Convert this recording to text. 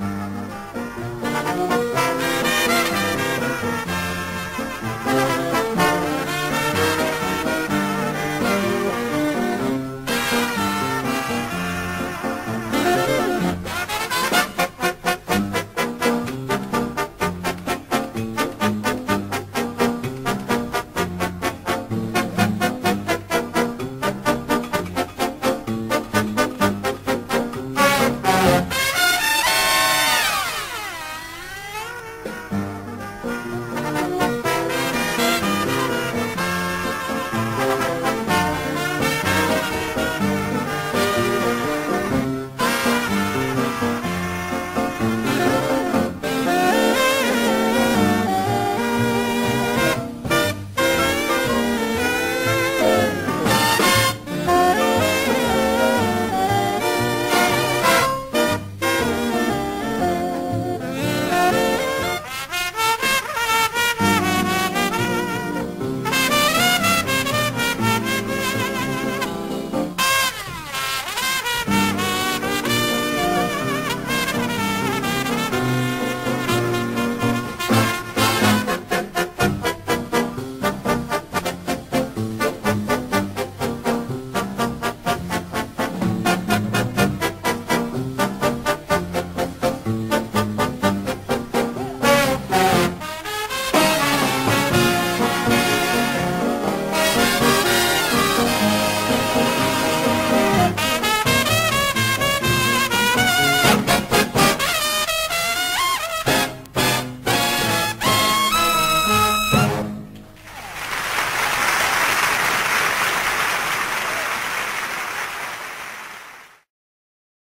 Música